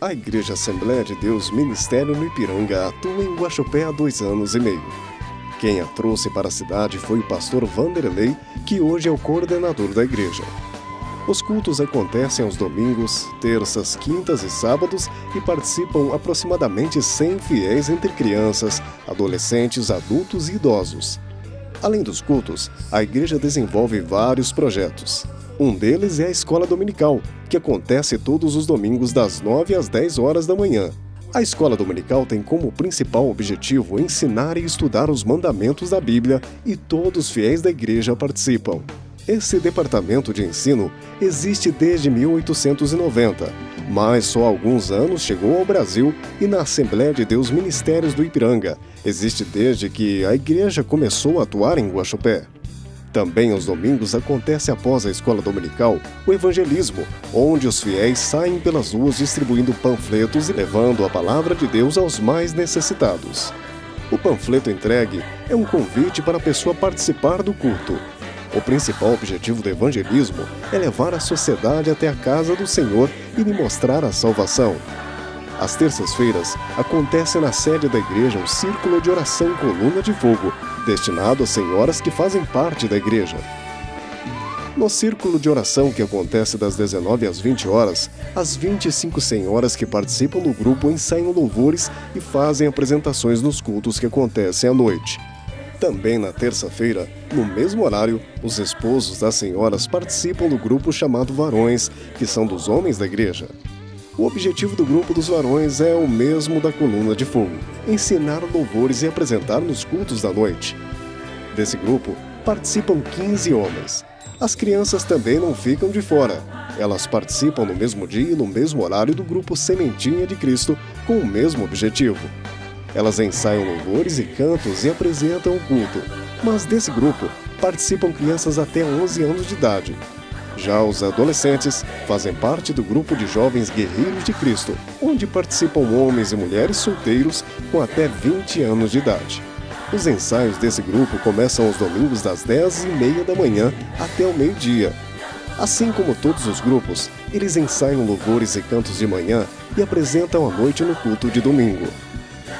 A Igreja Assembleia de Deus Ministério no Ipiranga atua em Guaxupé há dois anos e meio. Quem a trouxe para a cidade foi o pastor Vanderlei, que hoje é o coordenador da igreja. Os cultos acontecem aos domingos, terças, quintas e sábados e participam aproximadamente 100 fiéis entre crianças, adolescentes, adultos e idosos. Além dos cultos, a igreja desenvolve vários projetos. Um deles é a escola dominical, que acontece todos os domingos das 9 às 10 horas da manhã. A escola dominical tem como principal objetivo ensinar e estudar os mandamentos da Bíblia e todos os fiéis da igreja participam. Esse departamento de ensino existe desde 1890, mas só há alguns anos chegou ao Brasil e na Assembleia de Deus Ministérios do Ipiranga. Existe desde que a igreja começou a atuar em Guaxupé. Também aos domingos acontece após a escola dominical o evangelismo, onde os fiéis saem pelas ruas distribuindo panfletos e levando a palavra de Deus aos mais necessitados. O panfleto entregue é um convite para a pessoa participar do culto o principal objetivo do evangelismo é levar a sociedade até a casa do Senhor e lhe mostrar a salvação. Às terças-feiras, acontece na sede da igreja o Círculo de Oração Coluna de Fogo, destinado às senhoras que fazem parte da igreja. No círculo de oração que acontece das 19 às 20 horas, as 25 senhoras que participam do grupo ensaiam louvores e fazem apresentações nos cultos que acontecem à noite. Também na terça-feira, no mesmo horário, os esposos das senhoras participam do grupo chamado Varões, que são dos homens da igreja. O objetivo do grupo dos varões é o mesmo da coluna de fogo: ensinar louvores e apresentar nos cultos da noite. Desse grupo participam 15 homens. As crianças também não ficam de fora. Elas participam no mesmo dia e no mesmo horário do grupo Sementinha de Cristo, com o mesmo objetivo: elas ensaiam louvores e cantos e apresentam o culto. Mas desse grupo participam crianças até 11 anos de idade. Já os adolescentes fazem parte do grupo de jovens guerreiros de Cristo, onde participam homens e mulheres solteiros com até 20 anos de idade. Os ensaios desse grupo começam aos domingos das 10 e meia da manhã até o meio-dia. Assim como todos os grupos, eles ensaiam louvores e cantos de manhã e apresentam à noite no culto de domingo.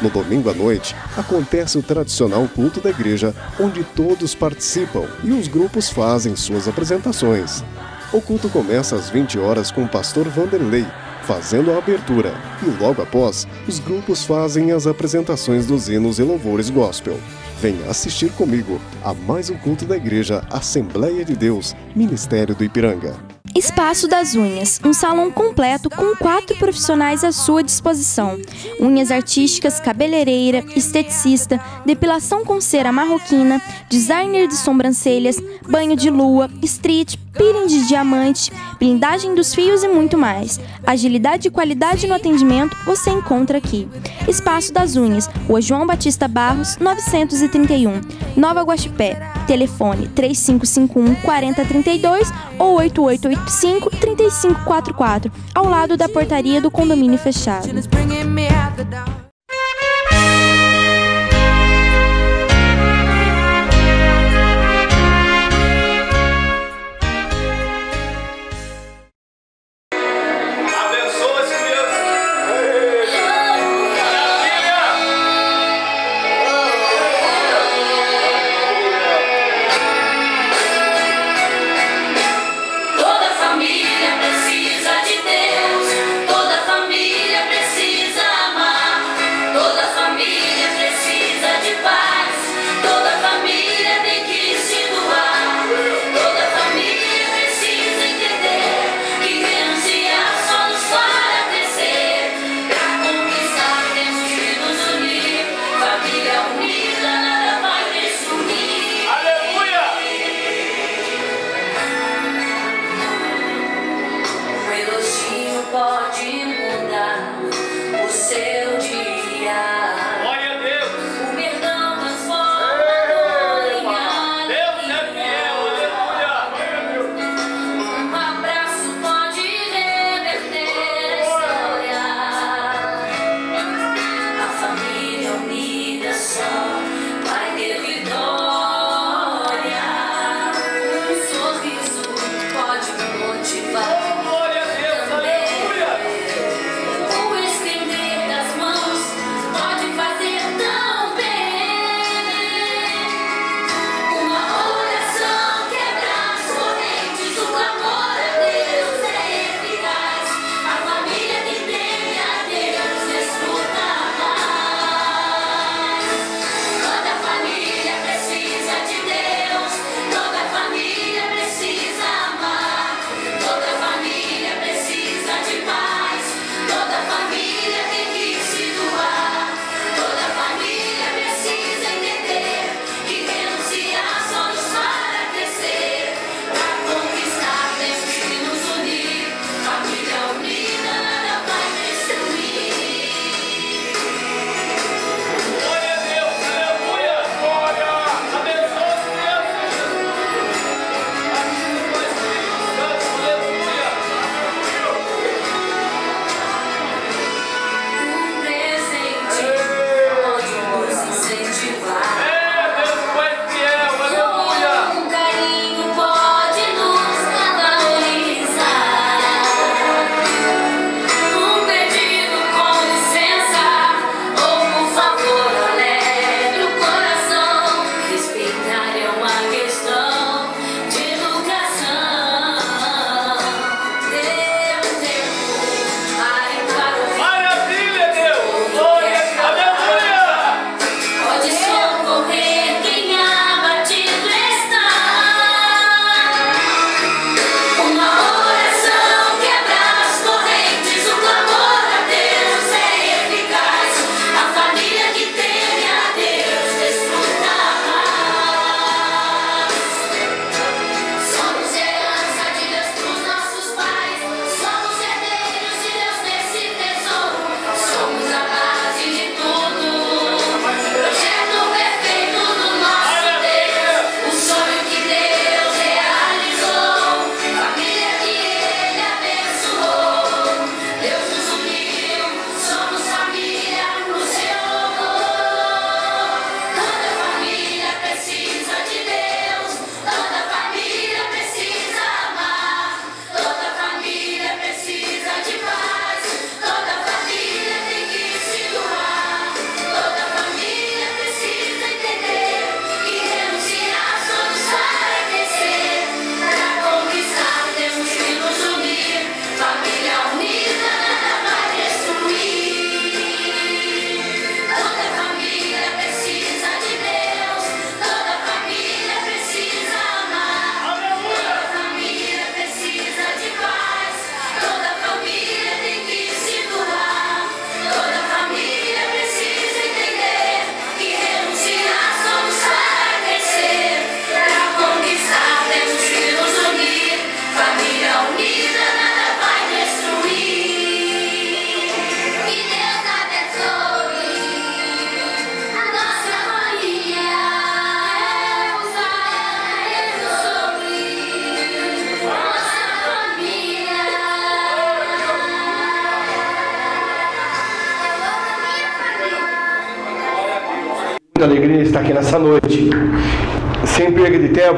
No domingo à noite, acontece o tradicional culto da igreja, onde todos participam e os grupos fazem suas apresentações. O culto começa às 20 horas com o pastor Vanderlei, fazendo a abertura, e logo após, os grupos fazem as apresentações dos hinos e louvores gospel. Venha assistir comigo a mais um culto da igreja Assembleia de Deus, Ministério do Ipiranga. Espaço das Unhas, um salão completo com quatro profissionais à sua disposição: unhas artísticas, cabeleireira, esteticista, depilação com cera marroquina, designer de sobrancelhas, banho de lua, street, peeling de diamante, blindagem dos fios e muito mais. Agilidade e qualidade no atendimento você encontra aqui. Espaço das Unhas, Rua João Batista Barros, 931, Nova Guaxipé. Telefone 3551 4032 ou 8885 3544, ao lado da portaria do condomínio fechado.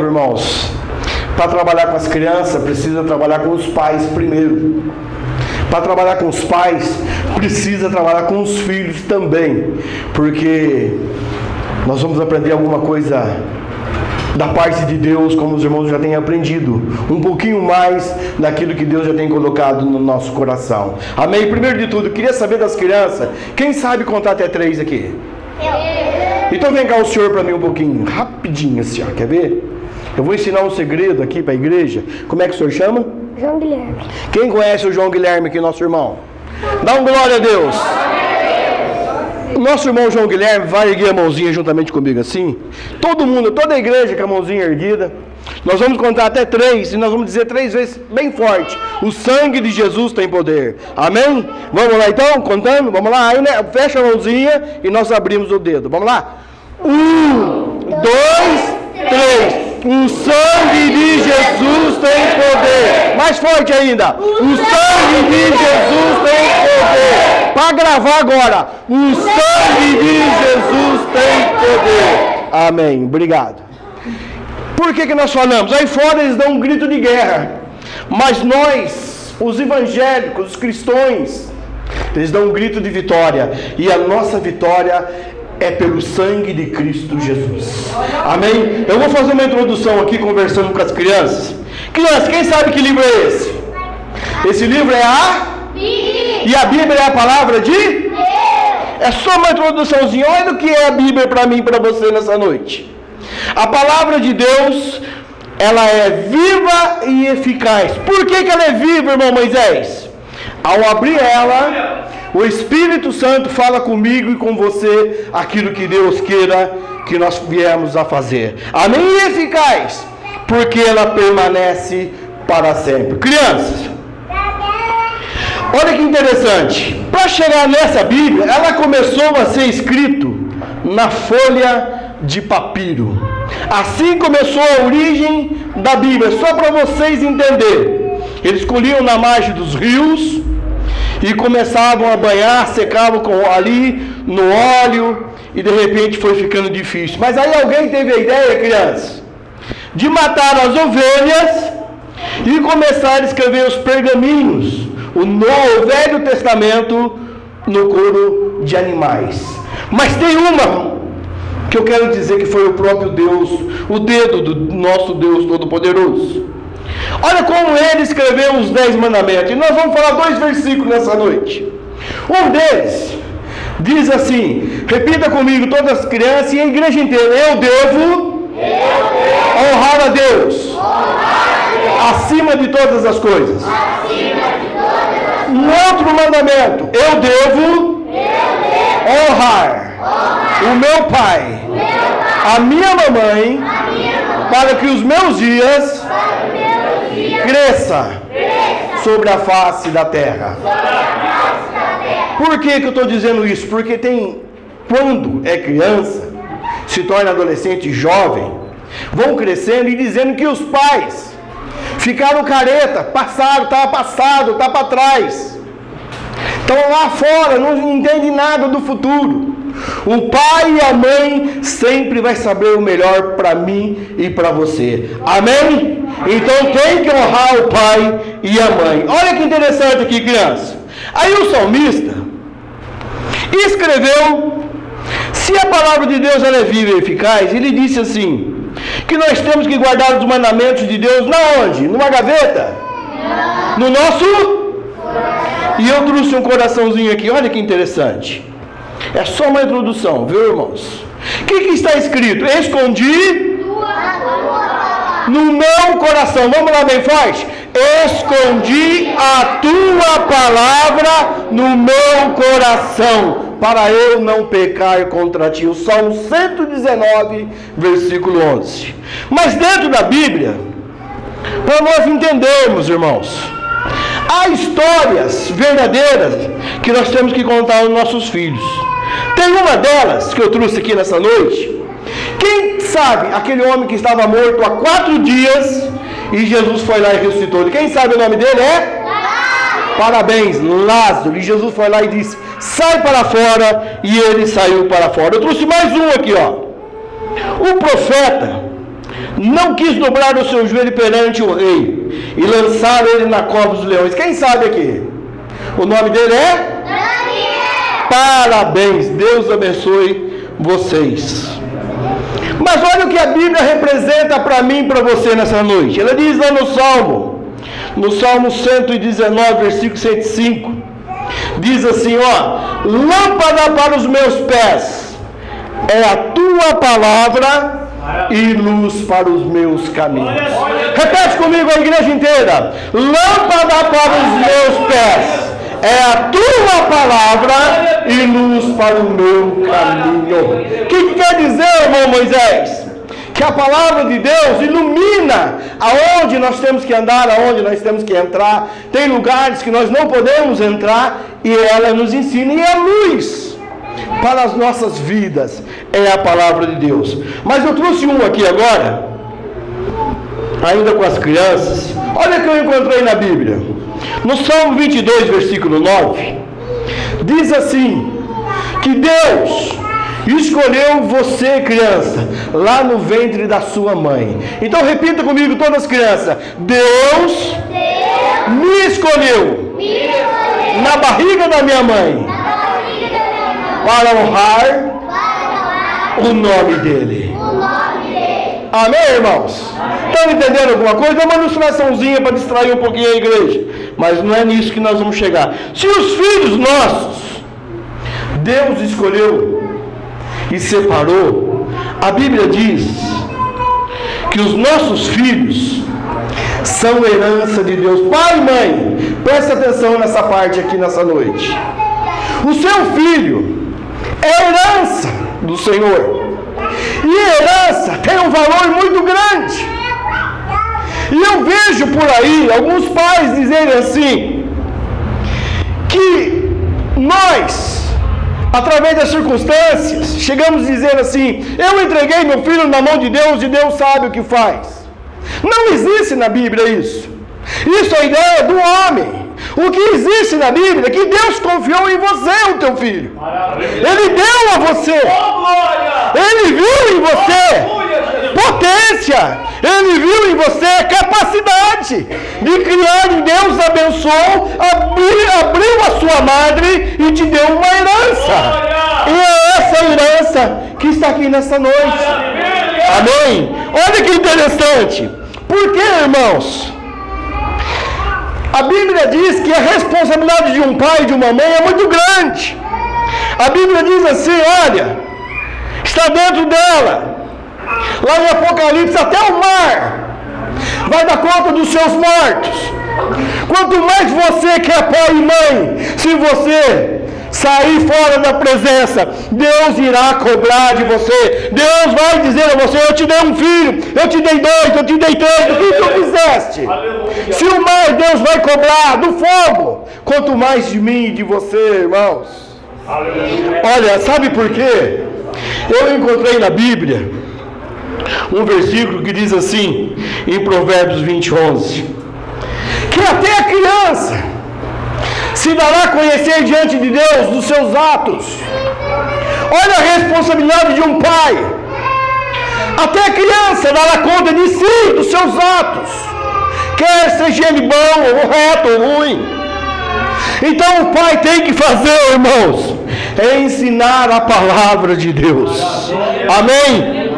Tempo, irmãos. Para trabalhar com as crianças, precisa trabalhar com os pais primeiro. Para trabalhar com os pais, precisa trabalhar com os filhos também. Porque nós vamos aprender alguma coisa da parte de Deus, como os irmãos já têm aprendido, um pouquinho mais daquilo que Deus já tem colocado no nosso coração. Amém? Primeiro de tudo, queria saber das crianças, quem sabe contar até três aqui? Eu. Então vem cá o senhor para mim um pouquinho, rapidinho assim, ó, quer ver? Eu vou ensinar um segredo aqui para a igreja. Como é que o senhor chama? João Guilherme. Quem conhece o João Guilherme aqui, nosso irmão? Dá um glória a Deus. Nosso irmão João Guilherme vai erguer a mãozinha juntamente comigo assim. Todo mundo, toda a igreja com a mãozinha erguida. Nós vamos contar até três e nós vamos dizer três vezes bem forte: O sangue de Jesus tem poder. Amém? Vamos lá então, contando? Vamos lá, aí, né? fecha a mãozinha e nós abrimos o dedo. Vamos lá? Um, dois, três. O sangue de Jesus tem poder. Mais forte ainda. O sangue de Jesus tem poder. Para gravar agora. O sangue de Jesus tem poder. Amém. Obrigado. Por que, que nós falamos? Aí fora eles dão um grito de guerra. Mas nós, os evangélicos, os cristãos, eles dão um grito de vitória. E a nossa vitória é pelo sangue de Cristo Jesus. Amém? Eu vou fazer uma introdução aqui conversando com as crianças. Crianças, quem sabe que livro é esse? Esse livro é a Bíblia. E a Bíblia é a palavra de Deus. É só uma introduçãozinha. Olha o que é a Bíblia para mim e para você nessa noite. A palavra de Deus, ela é viva e eficaz. Por que, que ela é viva, irmão Moisés? Ao abrir ela, o Espírito Santo fala comigo e com você aquilo que Deus queira que nós viemos a fazer. Amém? E eficaz, porque ela permanece para sempre. Crianças, olha que interessante. Para chegar nessa Bíblia, ela começou a ser escrito na folha de papiro. Assim começou a origem da Bíblia, só para vocês entenderem. Eles colhiam na margem dos rios, e começavam a banhar, secavam com, ali no óleo e de repente foi ficando difícil. Mas aí alguém teve a ideia, crianças, de matar as ovelhas e começar a escrever os pergaminhos, o Novo Velho Testamento no couro de animais. Mas tem uma que eu quero dizer que foi o próprio Deus, o dedo do nosso Deus Todo-Poderoso. Olha como ele escreveu os dez mandamentos. E nós vamos falar dois versículos nessa noite. Um deles diz assim: repita comigo, todas as crianças e a igreja inteira. Eu devo, honrar a Deus, acima de todas as coisas. Um outro mandamento: eu devo, honrar, o meu pai, a minha mamãe, para que os meus dias cresça, sobre a face da terra. Por que, que eu estou dizendo isso? Porque tem, quando é criança, se torna adolescente jovem, vão crescendo e dizendo que os pais ficaram careta, passaram, está passado, está para trás. Estão lá fora, não entendem nada do futuro. O pai e a mãe sempre vai saber o melhor para mim e para você. Amém? Então tem que honrar o pai e a mãe. Olha que interessante aqui, criança. Aí o salmista escreveu: se a palavra de Deus ela é viva e eficaz, ele disse assim: que nós temos que guardar os mandamentos de Deus na onde? Numa gaveta? No nosso? E eu trouxe um coraçãozinho aqui, olha que interessante. É só uma introdução, viu, irmãos? O que, que está escrito? Escondi no meu coração. Vamos lá bem forte. Escondi a tua palavra no meu coração, para eu não pecar contra ti. O Salmo 119, versículo 11. Mas dentro da Bíblia, para nós entendermos, irmãos, há histórias verdadeiras que nós temos que contar aos nossos filhos. Tem uma delas que eu trouxe aqui nessa noite. Quem sabe aquele homem que estava morto há quatro dias e Jesus foi lá e ressuscitou ele? Quem sabe o nome dele é? Parabéns, Lázaro. E Jesus foi lá e disse: sai para fora, e ele saiu para fora. Eu trouxe mais um aqui, ó. O profeta não quis dobrar o seu joelho perante o rei e lançar ele na cova dos leões. Quem sabe aqui? O nome dele é? Daniel. Parabéns, Deus abençoe vocês. Mas olha o que a Bíblia representa para mim e para você nessa noite. Ela diz lá no Salmo, no Salmo 119, versículo 105, diz assim: ó, lâmpada para os meus pés é a tua palavra e luz para os meus caminhos. Repete comigo a igreja inteira: lâmpada para os meus pés é a tua palavra e luz para o meu caminho. O que, que quer dizer, irmão Moisés? Que a palavra de Deus ilumina aonde nós temos que andar, aonde nós temos que entrar. Tem lugares que nós não podemos entrar e ela nos ensina e é luz para as nossas vidas é a palavra de Deus. Mas eu trouxe um aqui agora, ainda com as crianças. Olha que eu encontrei na Bíblia. No Salmo 22, versículo 9, diz assim: que Deus escolheu você, criança, lá no ventre da sua mãe. Então repita comigo, todas as crianças: Deus, Deus me, escolheu me escolheu na barriga da minha mãe, barriga da minha mãe para, honrar o nome dele. Amém, irmãos? Estão entendendo alguma coisa? Uma ilustraçãozinha para distrair um pouquinho a igreja. Mas não é nisso que nós vamos chegar. Se os filhos nossos, Deus escolheu e separou, a Bíblia diz que os nossos filhos são herança de Deus. Pai e mãe, presta atenção nessa parte aqui nessa noite. O seu filho herança do Senhor. E herança tem um valor muito grande. E eu vejo por aí alguns pais dizerem assim: que nós, através das circunstâncias, chegamos a dizer assim: eu entreguei meu filho na mão de Deus e Deus sabe o que faz. Não existe na Bíblia isso. Isso é a ideia do homem. O que existe na Bíblia é que Deus confiou em você, o teu filho. Ele deu a você. Ele viu em você potência. Ele viu em você capacidade de criar e Deus abençoou, abriu, abriu a sua madre e te deu uma herança. E é essa herança que está aqui nessa noite. Amém? Olha que interessante. Por que, irmãos? A Bíblia diz que a responsabilidade de um pai e de uma mãe é muito grande. A Bíblia diz assim: olha, está dentro dela. Lá em Apocalipse, até o mar vai dar conta dos seus mortos. Quanto mais você que é pai e mãe, se você sair fora da presença, Deus irá cobrar de você. Deus vai dizer a você: Eu te dei um filho, eu te dei dois, eu te dei três, o que tu fizeste? Aleluia. Se o mais Deus vai cobrar do fogo, quanto mais de mim e de você, irmãos. Olha, sabe por quê? Eu encontrei na Bíblia um versículo que diz assim, em Provérbios 20, 11: Que até a criança se dará a conhecer diante de Deus dos seus atos. Olha a responsabilidade de um pai. Até a criança dará conta de si, dos seus atos, quer seja ele bom, ou reto, ou ruim. Então o pai tem que fazer, irmãos, é ensinar a palavra de Deus. Amém?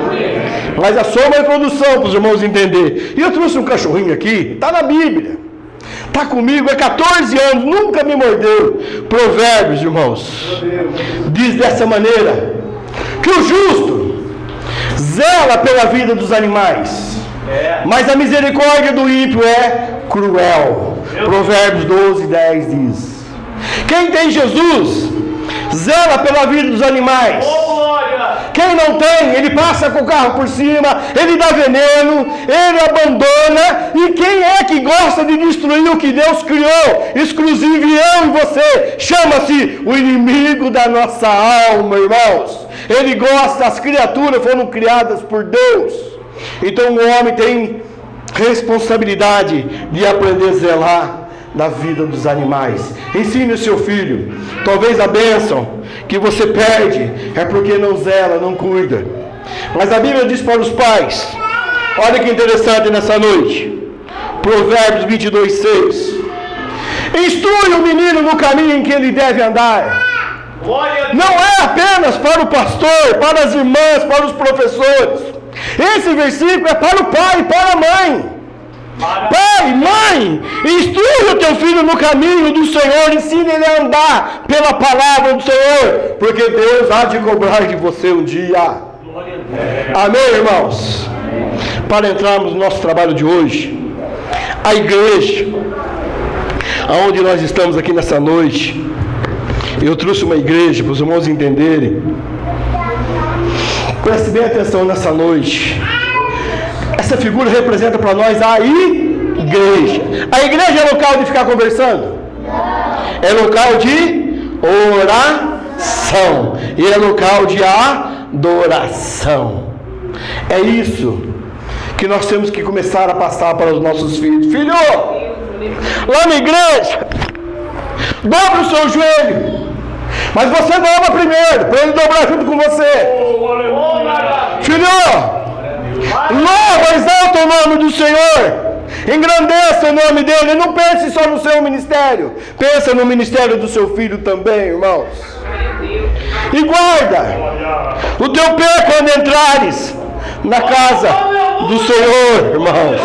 Mas é só uma introdução para os irmãos entenderem. E eu trouxe um cachorrinho aqui, está na Bíblia. Está comigo há 14 anos, nunca me mordeu. Provérbios, irmãos, diz dessa maneira: que o justo zela pela vida dos animais, mas a misericórdia do ímpio é cruel. Provérbios 12, 10 diz: Quem tem Jesus zela pela vida dos animais. Quem não tem, ele passa com o carro por cima, ele dá veneno, ele abandona. E quem é que gosta de destruir o que Deus criou, exclusivo eu e você? Chama-se o inimigo da nossa alma, irmãos. Ele gosta, as criaturas foram criadas por Deus. Então o homem tem responsabilidade de aprender a zelar da vida dos animais. Ensine o seu filho. Talvez a bênção que você perde é porque não zela, não cuida. Mas a Bíblia diz para os pais: olha que interessante nessa noite. Provérbios 22, 6. Instrui o menino no caminho em que ele deve andar. Não é apenas para o pastor, para as irmãs, para os professores. Esse versículo é para o pai e para a mãe. Pai, mãe, instrua o teu filho no caminho do Senhor, ensine ele a andar pela palavra do Senhor, porque Deus há de cobrar de você um dia. Amém, irmãos? Para entrarmos no nosso trabalho de hoje, a igreja, aonde nós estamos aqui nessa noite, eu trouxe uma igreja para os irmãos entenderem. Preste bem atenção nessa noite. Essa figura representa para nós a igreja. A igreja é local de ficar conversando? É local de oração. E é local de adoração. É isso que nós temos que começar a passar para os nossos filhos. Filho, lá na igreja, dobra o seu joelho. Mas você dobra primeiro, para ele dobrar junto com você. Filho, louva, exalta o nome do Senhor. Engrandeça o nome dele. Não pense só no seu ministério. Pensa no ministério do seu filho também, irmãos. E guarda o teu pé quando entrares na casa do Senhor, irmãos.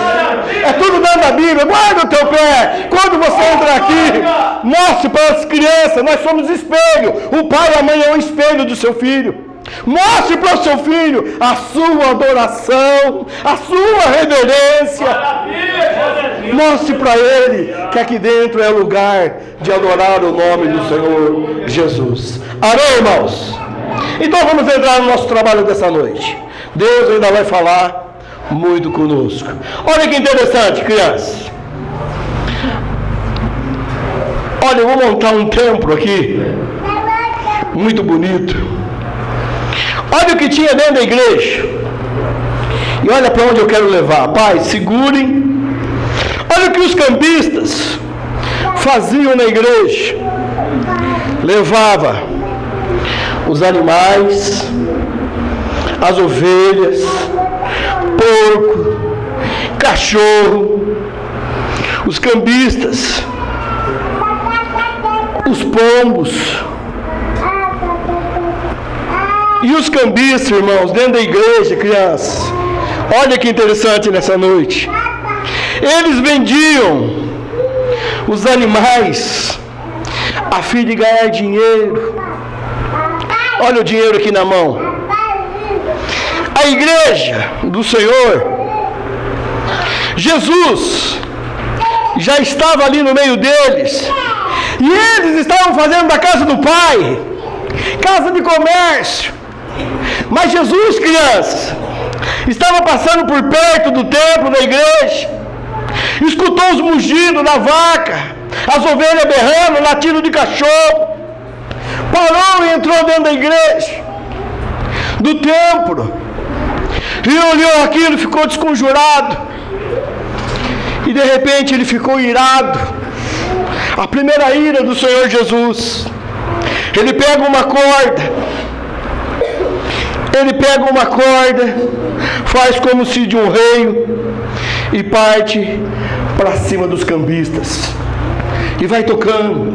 É tudo dentro da Bíblia. Guarda o teu pé. Quando você entra aqui, mostre para as crianças. Nós somos espelho. O pai e a mãe é um espelho do seu filho. Mostre para o seu filho a sua adoração, a sua reverência. Mostre para ele que aqui dentro é lugar de adorar o nome do Senhor Jesus. Amém, irmãos? Então vamos entrar no nosso trabalho dessa noite. Deus ainda vai falar muito conosco. Olha que interessante, crianças. Olha, eu vou montar um templo aqui, muito bonito. Olha o que tinha dentro da igreja. E olha para onde eu quero levar. Pai, segurem. Olha o que os cambistas faziam na igreja. Levava os animais, as ovelhas, porco, cachorro, os cambistas, os pombos. E os cambistas, irmãos, dentro da igreja, crianças, olha que interessante nessa noite. Eles vendiam os animais a fim de ganhar dinheiro. Olha o dinheiro aqui na mão. A igreja do Senhor, Jesus, já estava ali no meio deles. E eles estavam fazendo da casa do Pai, casa de comércio. Mas Jesus, crianças, estava passando por perto do templo da igreja, escutou os mugidos da vaca, as ovelhas berrando, latindo de cachorro, parou e entrou dentro da igreja, do templo, e olhou aquilo ficou desconjurado, e de repente ele ficou irado, a primeira ira do Senhor Jesus. Ele pega uma corda, ele pega uma corda, faz como se de um rei e parte para cima dos cambistas. E vai tocando.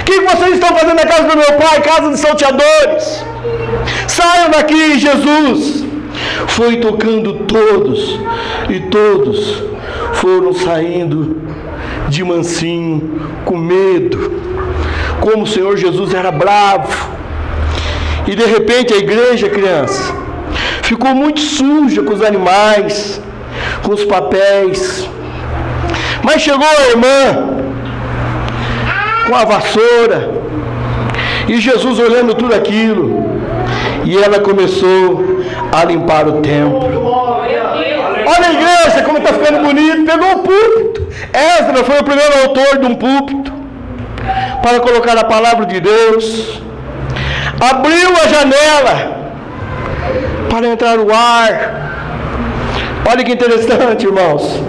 O que vocês estão fazendo na casa do meu pai, casa de salteadores? Saiam daqui, Jesus. Foi tocando todos, e todos foram saindo de mansinho, com medo, como o Senhor Jesus era bravo. E de repente a igreja, criança, ficou muito suja com os animais, com os papéis. Mas chegou a irmã com a vassoura, e Jesus olhando tudo aquilo, e ela começou a limpar o templo. Olha a igreja como está ficando bonito. Pegou o púlpito. Ezra foi o primeiro autor de um púlpito para colocar a palavra de Deus. Abriu a janela para entrar o ar. Olha que interessante, irmãos.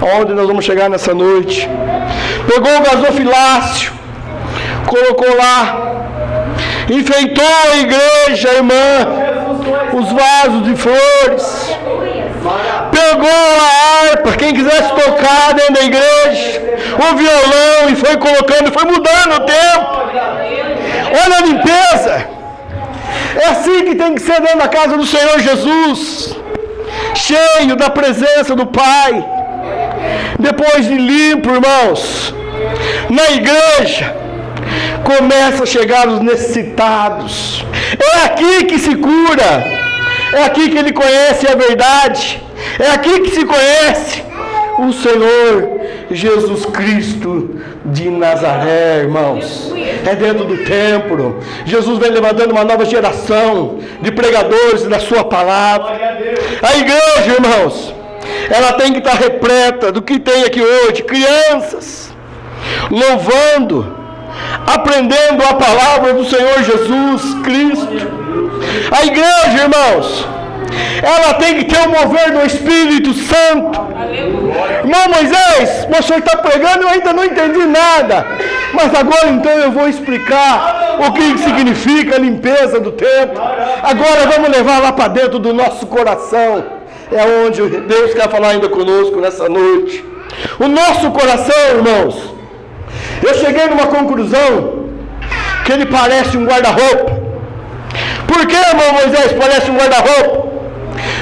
Aonde nós vamos chegar nessa noite. pegou o gasofilácio, colocou lá, enfeitou a igreja, irmã, os vasos de flores, pegou a harpa, quem quisesse tocar dentro da igreja, o violão e foi colocando, foi mudando o tempo. Olha a limpeza. É assim que tem que ser dentro da casa do Senhor Jesus, cheio da presença do Pai. Depois de limpo, irmãos, na igreja começa a chegar os necessitados. É aqui que se cura. É aqui que ele conhece a verdade. É aqui que se conhece o Senhor Jesus Cristo de Nazaré, irmãos. É dentro do templo. Jesus vem levantando uma nova geração de pregadores da sua palavra. A igreja, irmãos, ela tem que estar repleta do que tem aqui hoje, crianças louvando, aprendendo a palavra do Senhor Jesus Cristo. A igreja, irmãos, ela tem que ter o mover do Espírito Santo. Irmão Moisés, o senhor está pregando, eu ainda não entendi nada. Mas agora então eu vou explicar o que significa a limpeza do templo. Agora vamos levar lá para dentro do nosso coração. É onde Deus quer falar ainda conosco nessa noite. O nosso coração, irmãos. Eu cheguei numa conclusão que ele parece um guarda-roupa. Por que, irmão Moisés, parece um guarda-roupa?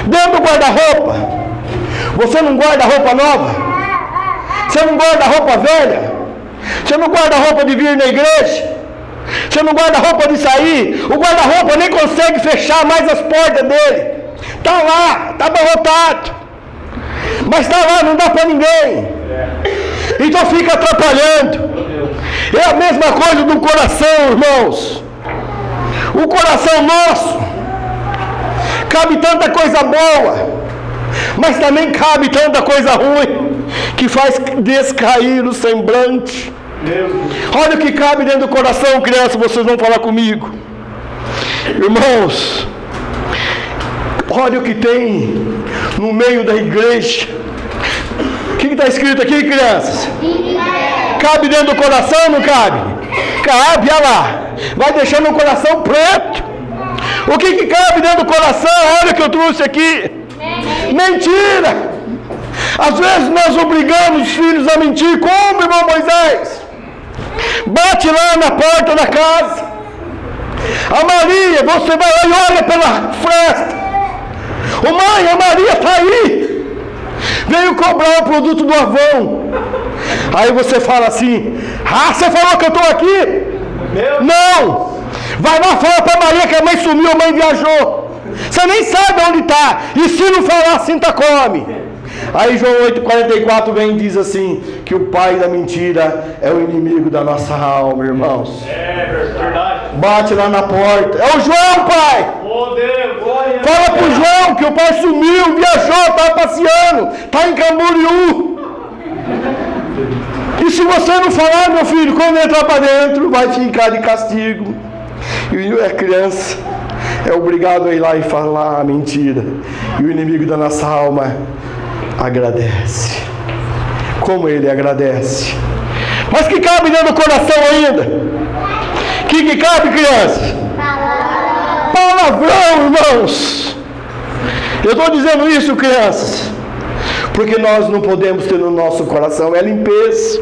Dentro do guarda-roupa, você não guarda roupa nova? Você não guarda roupa velha? Você não guarda roupa de vir na igreja? Você não guarda roupa de sair? O guarda-roupa nem consegue fechar mais as portas dele. Está lá, está abarrotado. Mas está lá, não dá para ninguém. Então fica atrapalhando. É a mesma coisa do coração, irmãos. O coração nosso cabe tanta coisa boa, mas também cabe tanta coisa ruim que faz descair o semblante. Olha o que cabe dentro do coração, criança, vocês vão falar comigo. Irmãos, olha o que tem no meio da igreja. O que está escrito aqui, crianças? Cabe dentro do coração ou não cabe? Cabe, olha lá. Vai deixando o coração preto. O que, que cabe dentro do coração? Olha o que eu trouxe aqui. Mentira. Às vezes nós obrigamos os filhos a mentir. Como, irmão Moisés? Bate lá na porta da casa. A Maria, você vai lá e olha pela fresta. Ô mãe, a Maria está aí. Veio cobrar o produto do avão. Aí você fala assim: Ah, você falou que eu estou aqui? Meu. Não! Vai lá fala para Maria que a mãe sumiu, a mãe viajou. Você nem sabe onde está. E se não falar, sinta come. Aí João 8,44 vem e diz assim: que o pai da mentira é o inimigo da nossa alma, irmãos. É verdade. Bate lá na porta. É o João, pai. Fala pro João que o pai sumiu, viajou, tá passeando, tá em Camboriú. E se você não falar, meu filho, quando entrar para dentro, vai ficar de castigo. E a criança é obrigado a ir lá e falar a mentira. E o inimigo da nossa alma agradece. Como ele agradece. Mas que cabe dentro do coração ainda? Que que cabe, criança? Palavrão, irmãos. Eu estou dizendo isso, crianças, porque nós não podemos ter no nosso coração é limpeza.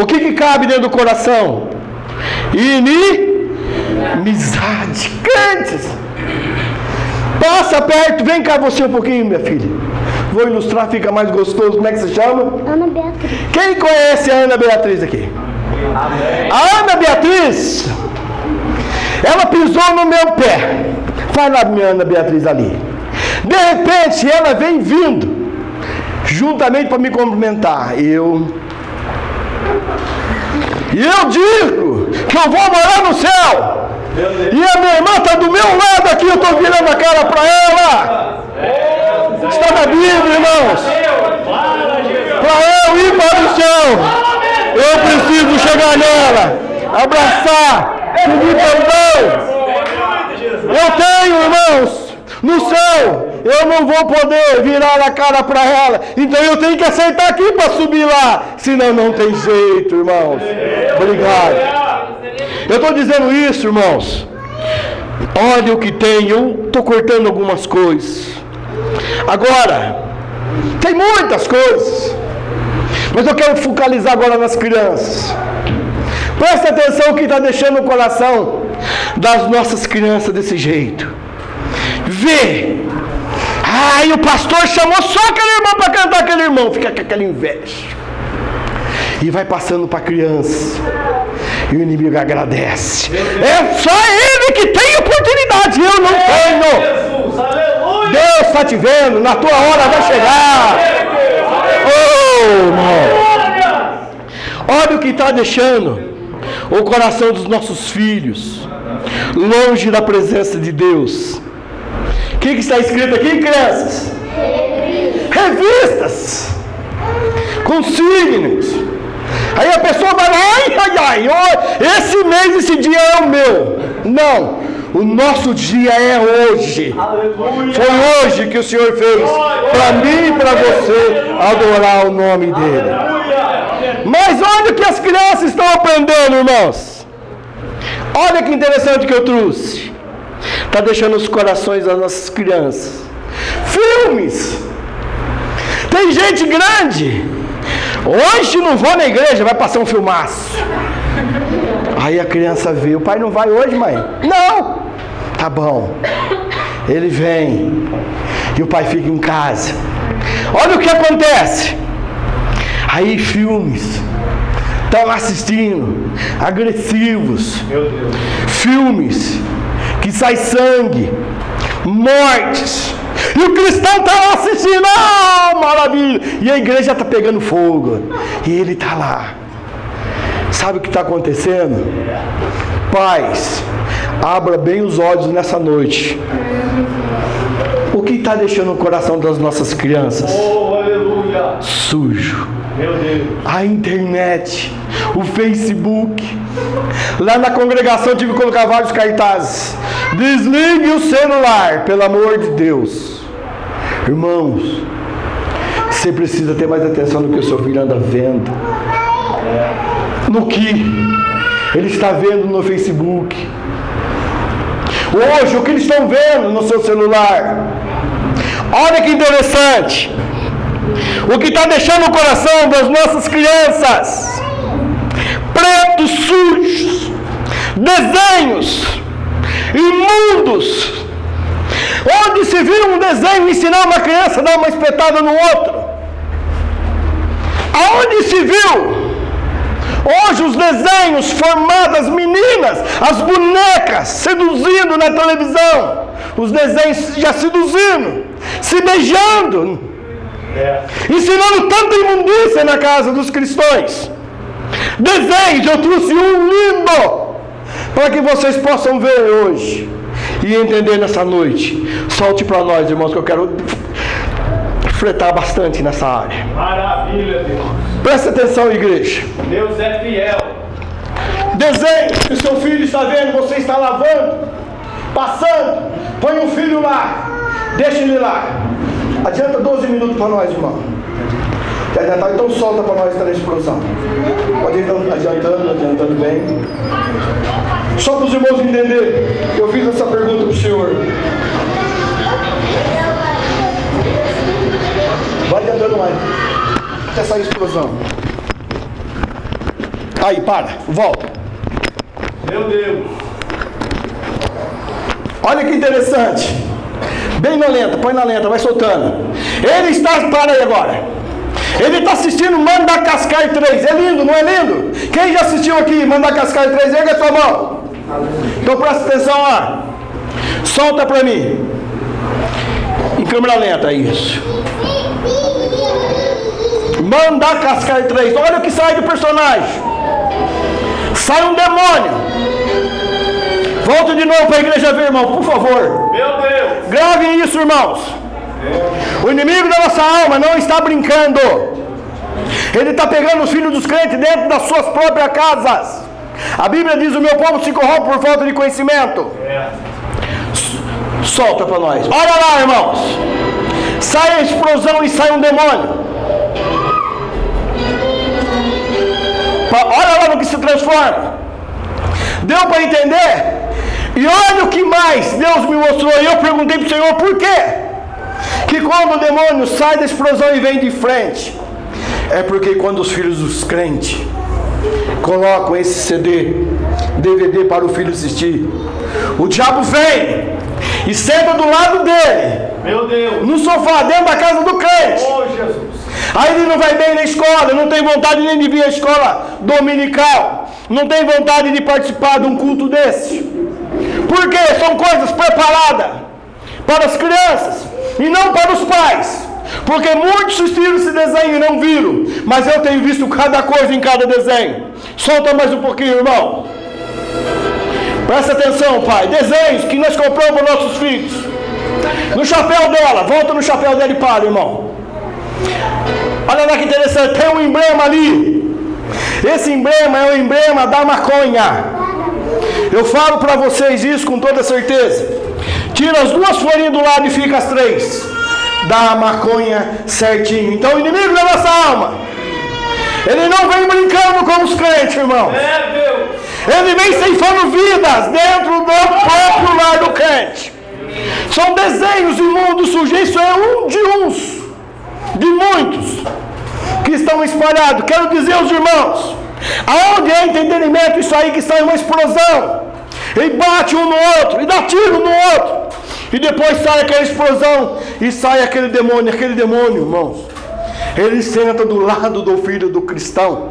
O que, que cabe dentro do coração? Inimizade. Crentes. Passa perto, vem cá você um pouquinho, minha filha. Vou ilustrar, fica mais gostoso. Como é que se chama? Ana Beatriz. Quem conhece a Ana Beatriz aqui? Amém. A Ana Beatriz, ela pisou no meu pé. Vai lá, minha Ana Beatriz ali. De repente, ela vem vindo, juntamente para me cumprimentar. Eu. E eu digo que eu vou morar no céu. E a minha irmã está do meu lado aqui, eu estou virando a cara para ela. Está na Bíblia, irmãos. Para eu ir para o céu, eu preciso chegar nela, abraçar, pedir perdão. Eu tenho, irmãos, no céu, eu não vou poder virar a cara para ela. Então eu tenho que acertar aqui para subir lá. Senão não tem jeito, irmãos. Obrigado. Eu estou dizendo isso, irmãos. Olha o que. Eu estou cortando algumas coisas. Agora, tem muitas coisas. Mas eu quero focalizar agora nas crianças. Presta atenção que está deixando o coração das nossas crianças desse jeito. Vê. Ai, o pastor chamou só aquele irmão para cantar aquele irmão. Fica com aquela inveja. E vai passando para a criança. E o inimigo agradece. É só ele que tem oportunidade. Eu não tenho. Deus está te vendo. Na tua hora vai chegar. Oh, irmão. Olha o que está deixando o coração dos nossos filhos longe da presença de Deus. O que, que está escrito aqui, crianças? Revistas com signos. Aí a pessoa vai lá, ai, ai, ai, esse mês, esse dia é o meu. Não, o nosso dia é hoje. Aleluia. Foi hoje que o Senhor fez para mim e para você adorar o nome dele. Mas olha o que as crianças estão aprendendo, irmãos. Olha que interessante que eu trouxe. Está deixando os corações das nossas crianças. Filmes. Tem gente grande. Hoje não vou na igreja, vai passar um filmaço. Aí a criança vê, o pai não vai hoje, mãe? Não. Tá bom. Ele vem. E o pai fica em casa. Olha o que acontece. Aí filmes estão assistindo, agressivos, filmes que sai sangue, mortes. E o cristão está lá assistindo, oh, maravilha! E a igreja está pegando fogo. E ele está lá. Sabe o que está acontecendo? Pais, abra bem os olhos nessa noite. O que está deixando o coração das nossas crianças? Oh, Sujo. A internet, o Facebook. Lá na congregação tive que colocar vários cartazes. Desligue o celular, pelo amor de Deus. Irmãos, você precisa ter mais atenção no que o seu filho anda vendo. No que ele está vendo no Facebook. Hoje, o que eles estão vendo no seu celular. Olha que interessante. O que está deixando o coração das nossas crianças pretos, sujos, desenhos imundos. Onde se vira um desenho ensinar uma criança a dar uma espetada no outro? Aonde se viu? Hoje os desenhos formados, as meninas, as bonecas seduzindo na televisão, os desenhos já seduzindo, se beijando, é. ensinando tanta imundícia na casa dos cristãos. Desenhos, eu trouxe um lindo para que vocês possam ver hoje e entender nessa noite. Solte para nós, irmãos, que eu quero fretar bastante nessa área. Maravilha, Deus. Presta atenção, igreja. Deus é fiel. Desenho que o seu filho está vendo, você está lavando, passando. Põe um filho lá, deixa ele lá. Adianta 12 minutos para nós, irmão. Então solta para nós essa explosão. Pode ir adiantando, adiantando bem. Só para os irmãos entenderem. Eu fiz essa pergunta para o senhor. Sair explosão. Aí, para, volta. Meu Deus. Olha que interessante. Bem na lenta, põe na lenta, vai soltando. Ele está, para aí agora. Ele está assistindo Cascar 3. É lindo, não é lindo? Quem já assistiu aqui Cascar 3? Erga a sua mão. Então presta atenção lá. Solta para mim. Em câmera lenta, isso. Cascar 3. Olha o que sai do personagem. Sai um demônio. Volta de novo para a igreja ver, irmão, por favor. Meu Deus. Gravem isso, irmãos. O inimigo da nossa alma não está brincando. Ele está pegando os filhos dos crentes dentro das suas próprias casas. A Bíblia diz: O meu povo se corrompe por falta de conhecimento. Solta para nós. Olha lá, irmãos. Sai a explosão e sai um demônio. Olha lá no que se transforma. Deu para entender? E olha o que mais Deus me mostrou. E eu perguntei para o Senhor por quê? Que quando o demônio sai da explosão e vem de frente, é porque quando os filhos dos crentes colocam esse CD, DVD para o filho assistir, o diabo vem e senta do lado dele, Meu Deus. no sofá, dentro da casa do crente. Oh, Jesus. Aí ele não vai bem na escola, não tem vontade nem de vir à escola dominical, não tem vontade de participar de um culto desse. Por quê? São coisas preparadas para as crianças e não para os pais. Porque muitos assistiram esse desenho e não viram, mas eu tenho visto cada coisa em cada desenho. Solta mais um pouquinho, irmão. Presta atenção, pai. Desenhos que nós compramos para nossos filhos. No chapéu dela, volta no chapéu dela e para, irmão. Olha lá que interessante, tem um emblema ali. Esse emblema é o emblema da maconha. Eu falo para vocês isso com toda certeza. Tira as duas folhinhas do lado e fica as três. Dá a maconha certinho. Então o inimigo da nossa alma. Ele não vem brincando com os crentes, irmão. É. Ele vem ceifando vidas dentro do próprio lar do crente. São desenhos imundos sujeitos, isso é um de uns, de muitos, que estão espalhados. Quero dizer aos irmãos, aonde é entendimento, isso aí que sai uma explosão, e bate um no outro, e dá tiro no outro, e depois sai aquela explosão, e sai aquele demônio, aquele demônio, irmãos. Ele senta do lado do filho do cristão.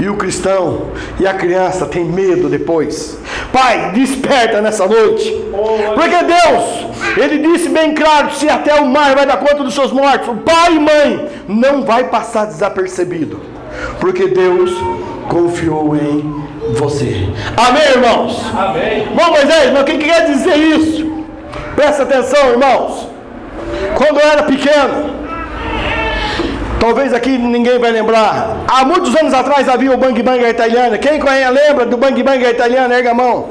E o cristão e a criança tem medo depois. Pai, desperta nessa noite. Porque Deus, Ele disse bem claro: se até o mar vai dar conta dos seus mortos, o pai e mãe não vai passar desapercebido. Porque Deus confiou em você. Amém, irmãos? Amém. Bom, Moisés, mas o que que quer dizer isso? Presta atenção, irmãos. Quando eu era pequeno, talvez aqui ninguém vai lembrar. Há muitos anos atrás havia o Bang Bang à italiana. Quem conhece, lembra do Bang Bang à italiana? Erga a mão.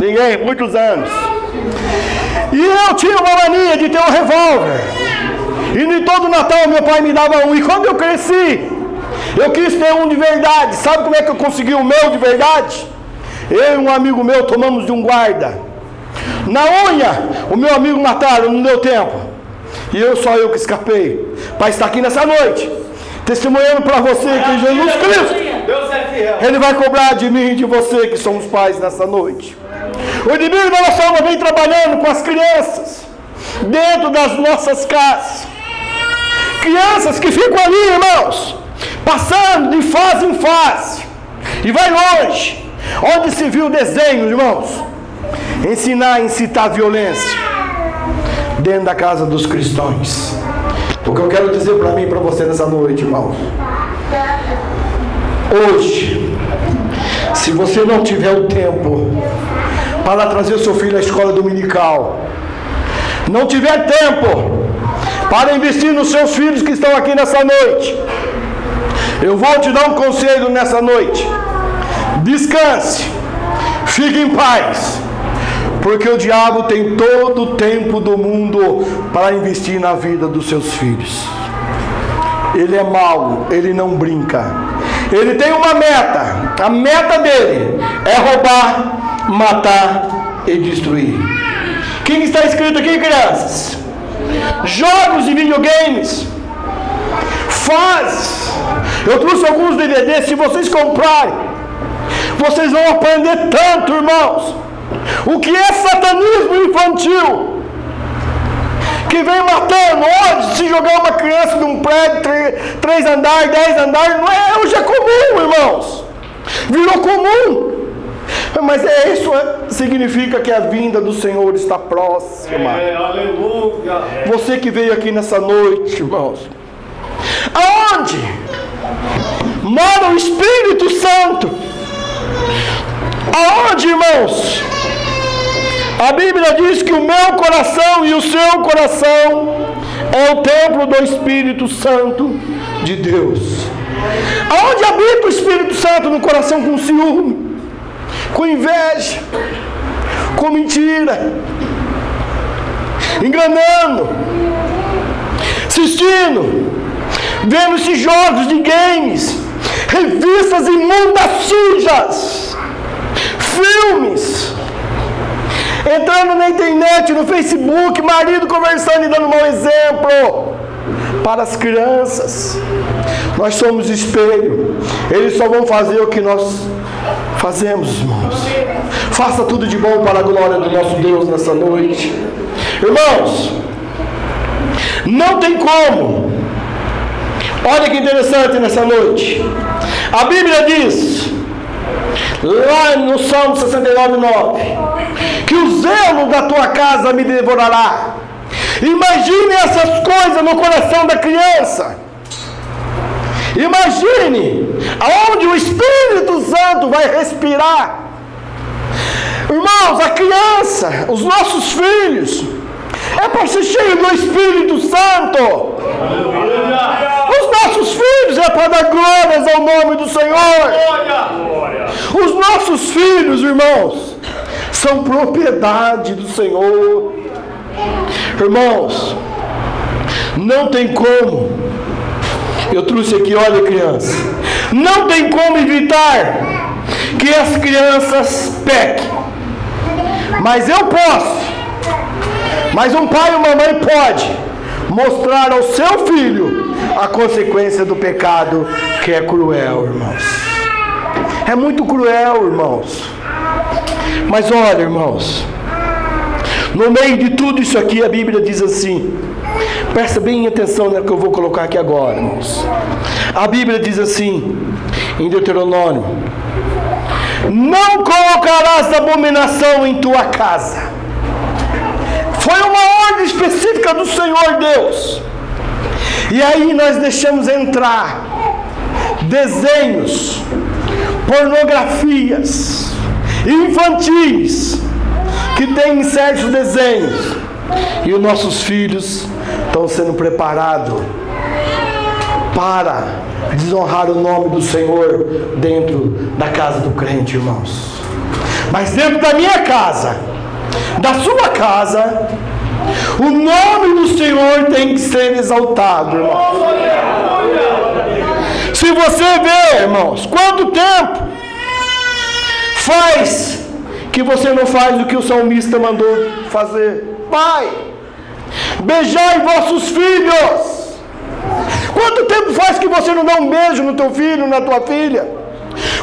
Ninguém, muitos anos. E eu tinha uma mania de ter um revólver. E de todo Natal meu pai me dava um. E quando eu cresci, eu quis ter um de verdade. Sabe como é que eu consegui o meu de verdade? Eu e um amigo meu tomamos de um guarda. Na unha, o meu amigo mataram, não deu tempo. E eu só eu que escapei. Para estar aqui nessa noite, testemunhando para você que Jesus Cristo, é. Ele vai cobrar de mim e de você que somos pais nessa noite. O inimigo da nossa alma vem trabalhando com as crianças, dentro das nossas casas. Crianças que ficam ali, irmãos, passando de fase em fase, e vai longe, onde se viu desenhos, irmãos, ensinar a incitar violência dentro da casa dos cristãos. O que eu quero dizer para mim e para você nessa noite, irmãos. Hoje, se você não tiver o tempo para trazer seu filho à escola dominical, não tiver tempo para investir nos seus filhos que estão aqui nessa noite, eu vou te dar um conselho nessa noite. Descanse, fique em paz, porque o diabo tem todo o tempo do mundo para investir na vida dos seus filhos. Ele é mau, ele não brinca. Ele tem uma meta. A meta dele é roubar, matar e destruir. O que está escrito aqui, crianças? Jogos e videogames. Faz. Eu trouxe alguns DVDs. Se vocês comprarem, vocês vão aprender tanto, irmãos. O que é satanismo infantil? que vem matando hoje, se jogar uma criança de um prédio, três, três andares, dez andares, não é, hoje é comum, irmãos. Virou comum. Mas é isso é, significa que a vinda do Senhor está próxima. É, aleluia. Você que veio aqui nessa noite, irmãos. Aonde mora o Espírito Santo? Aonde, irmãos? A Bíblia diz que o meu coração e o seu coração é o templo do Espírito Santo de Deus. Aonde habita o Espírito Santo no coração com ciúme, com inveja, com mentira, enganando, assistindo, vendo esses jogos de games, revistas imundas sujas, filmes, entrando na internet, no Facebook, marido conversando e dando mau exemplo para as crianças. Nós somos espelho. Eles só vão fazer o que nós fazemos, irmãos. Faça tudo de bom para a glória do nosso Deus nessa noite. Irmãos, não tem como. Olha que interessante nessa noite. A Bíblia diz, lá no Salmo 69, 9, que o zelo da tua casa me devorará. Imagine essas coisas no coração da criança. Imagine aonde o Espírito Santo vai respirar. Irmãos, a criança, os nossos filhos, é para ser cheio do Espírito Santo. Os nossos filhos é para dar glórias ao nome do Senhor. Os nossos filhos, irmãos, são propriedade do Senhor. Irmãos, não tem como. Eu trouxe aqui, olha, criança. Não tem como evitar que as crianças pequem. Mas eu posso. Mas um pai e uma mãe pode mostrar ao seu filho a consequência do pecado, que é cruel, irmãos. É muito cruel, irmãos. Mas olha, irmãos, no meio de tudo isso aqui, a Bíblia diz assim: presta bem atenção no que eu vou colocar aqui agora, irmãos. A Bíblia diz assim, em Deuteronômio: Não colocarás abominação em tua casa. Foi uma ordem específica do Senhor Deus. E aí nós deixamos entrar desenhos, pornografias, infantis, que tem certos desenhos. E os nossos filhos estão sendo preparados para desonrar o nome do Senhor dentro da casa do crente, irmãos. Mas dentro da minha casa, da sua casa, o nome do Senhor tem que ser exaltado, irmãos. Se você vê, irmãos, quanto tempo faz que você não faz o que o salmista mandou fazer? Pai, beijai vossos filhos. Quanto tempo faz que você não dá um beijo no teu filho, na tua filha?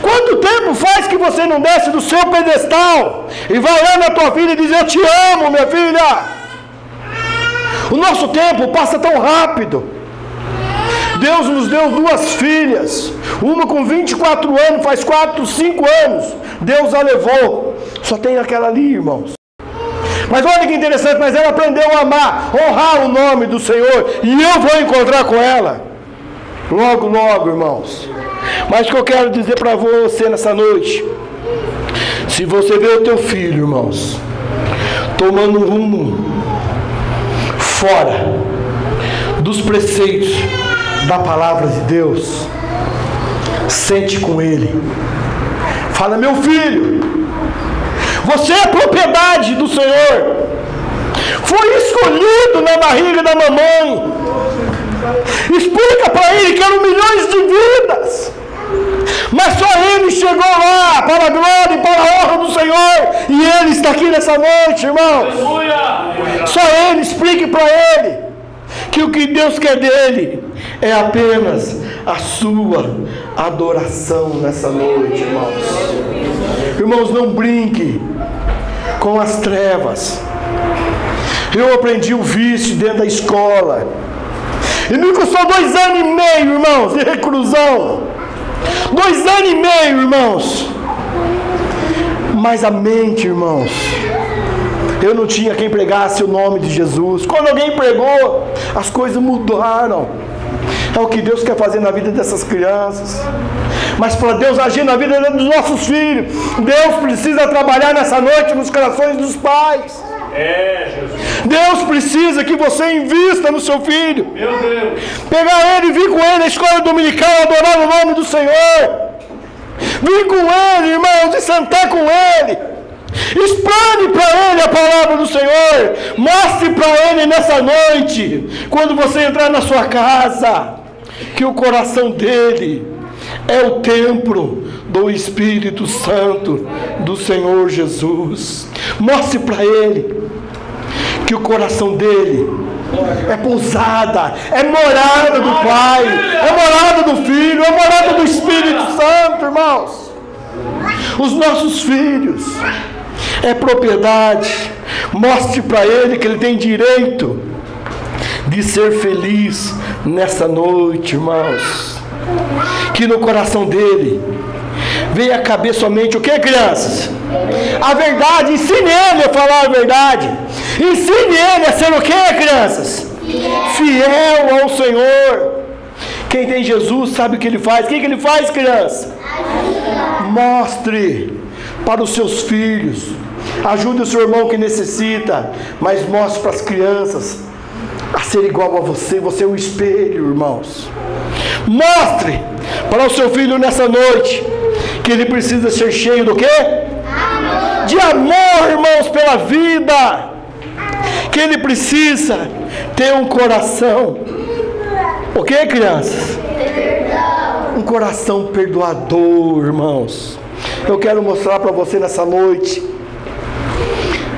Quanto tempo faz que você não desce do seu pedestal e vai lá na tua filha e diz: Eu te amo, minha filha? O nosso tempo passa tão rápido. Deus nos deu duas filhas, uma com 24 anos, faz 4, 5 anos. Deus a levou. Só tem aquela ali, irmãos. Mas olha que interessante, mas ela aprendeu a amar, honrar o nome do Senhor, e eu vou encontrar com ela. Logo, logo, irmãos. Mas o que eu quero dizer para você nessa noite, se você vê o teu filho, irmãos, tomando um rumo fora dos preceitos da palavra de Deus, sente com ele. Fala, meu filho, você é propriedade do Senhor. Foi escolhido na barriga da mamãe. Explica para ele que eram milhões de vidas. Mas só ele chegou lá para a glória e para a honra do Senhor. E ele está aqui nessa noite, irmãos. Só ele, explique para ele que o que Deus quer dele é apenas a sua adoração nessa noite, irmãos. Irmãos, não brinque com as trevas. Eu aprendi o vício dentro da escola. E me custou dois anos e meio, irmãos, de reclusão. Dois anos e meio, irmãos. Mas a mente, irmãos, eu não tinha quem pregasse o nome de Jesus. Quando alguém pregou, as coisas mudaram. É o que Deus quer fazer na vida dessas crianças. Mas para Deus agir na vida dos nossos filhos, Deus precisa trabalhar nessa noite nos corações dos pais. É, Jesus. Deus precisa que você invista no seu filho. Meu Deus. Pegar ele e vir com ele na escola dominical, adorar o nome do Senhor. Vir com ele, irmãos, e sentar com ele. Explane para ele a palavra do Senhor. Mostre para ele nessa noite, quando você entrar na sua casa, que o coração dele é o templo do Espírito Santo do Senhor Jesus. Mostre para ele que o coração dele é pousada, é morada do Pai, é morada do Filho, é morada do Espírito Santo, irmãos. Os nossos filhos é propriedade. Mostre para ele que ele tem direito de ser feliz nessa noite, irmãos. Que no coração dele venha caber somente o que, crianças? A verdade. Ensine ele a falar a verdade. Ensine ele a ser o que, crianças? Fiel ao Senhor. Quem tem Jesus sabe o que ele faz. O que, ele faz, criança? Mostre para os seus filhos. Ajude o seu irmão que necessita. Mas mostre para as crianças a ser igual a você. Você é o espelho, irmãos. Mostre para o seu filho nessa noite que ele precisa ser cheio do quê? Amor. De amor, irmãos, pela vida. Que ele precisa ter um coração. O que, crianças? Um coração perdoador, irmãos. Eu quero mostrar para você nessa noite.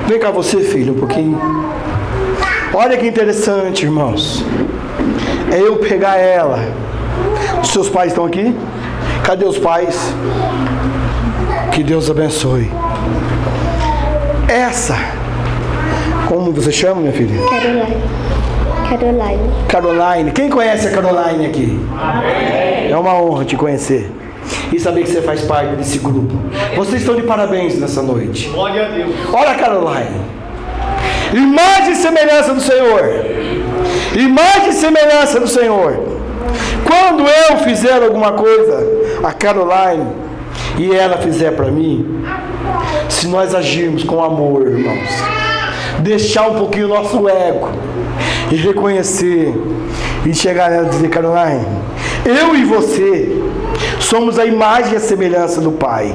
Vem cá você, filho, um pouquinho. Olha que interessante, irmãos. É eu pegar ela. Os seus pais estão aqui? Cadê os pais? Que Deus abençoe. Essa, como você chama, minha filha? Caroline. Caroline. Caroline. Quem conhece a Caroline aqui? Amém. É uma honra te conhecer e saber que você faz parte desse grupo. Vocês estão de parabéns nessa noite. Glória a Deus. Olha, Caroline. Imagem e semelhança do Senhor. Imagem e semelhança do Senhor. Quando eu fizer alguma coisa, a Caroline e ela fizer para mim, se nós agirmos com amor, irmãos, deixar um pouquinho o nosso ego e reconhecer e chegar nela e dizer, Caroline, eu e você somos a imagem e a semelhança do Pai.